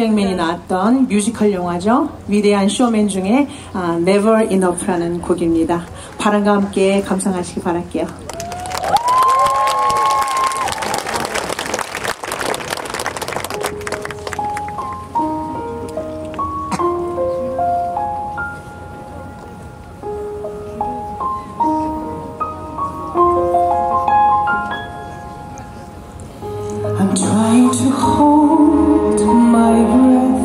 잭맨이 나왔던 뮤지컬 영화죠. 위대한 쇼맨 중에 아, Never Enough라는 곡입니다. 바람과 함께 감상하시기 바랄게요. I'm trying to hold my breath.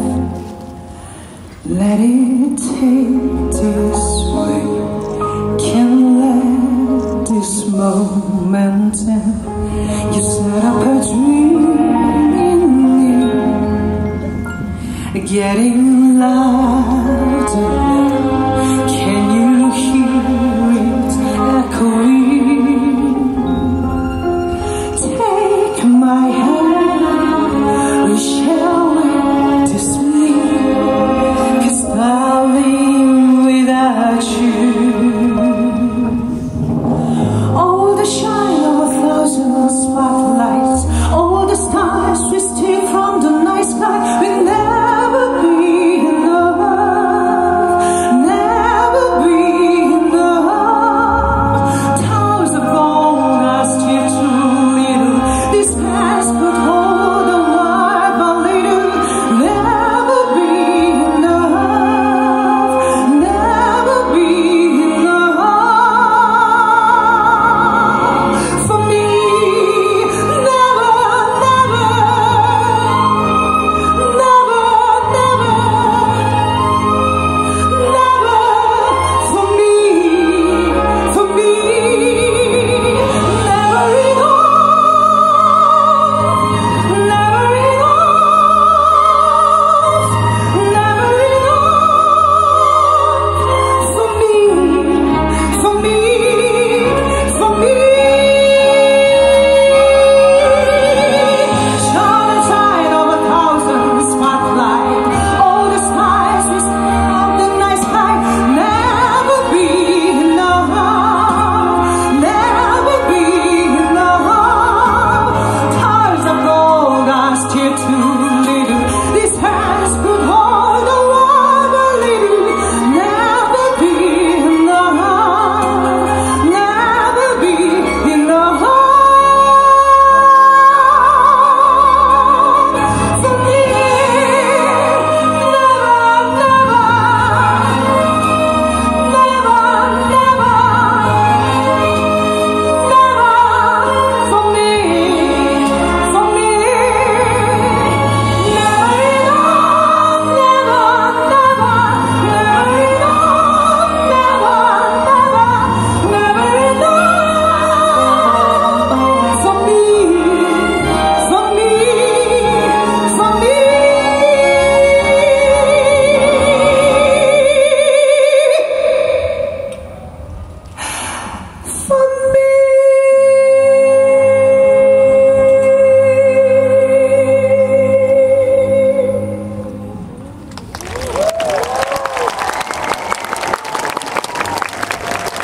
Let it take this way. Can't let this moment end. You set up a dream in me, getting lost.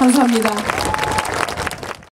감사합니다.